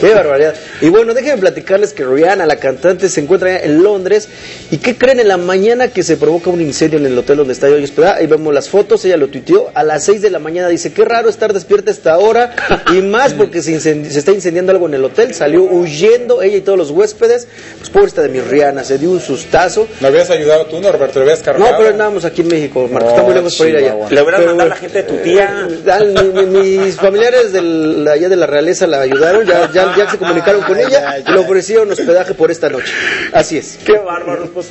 Qué barbaridad. Y bueno, déjenme platicarles que Rihanna, la cantante, se encuentra en Londres. ¿Y qué creen en la mañana que se provoca un incendio en el hotel donde está hoy hospedada? Ahí vemos las fotos, ella lo tuiteó. A las 6 de la mañana dice, qué raro estar despierta a esta hora. Y más porque se, incendi- se está incendiando algo en el hotel. Salió huyendo ella y todos los huéspedes. Pues pobrecita de mi Rihanna, se dio un sustazo. ¿Me habías ayudado tú, Norberto? ¿Le habías cargado? No, pero andábamos aquí en México, Marco. Está muy Oh, lejos para ir allá. Le hubieran mandado a la gente de tu tía. eh, al- mi- mi- mis familiares del, allá de la realeza la ayudaron, ya, ya, ya se comunicaron con ella y le ofrecieron hospedaje por esta noche. Así es. Qué bárbaro. Pues.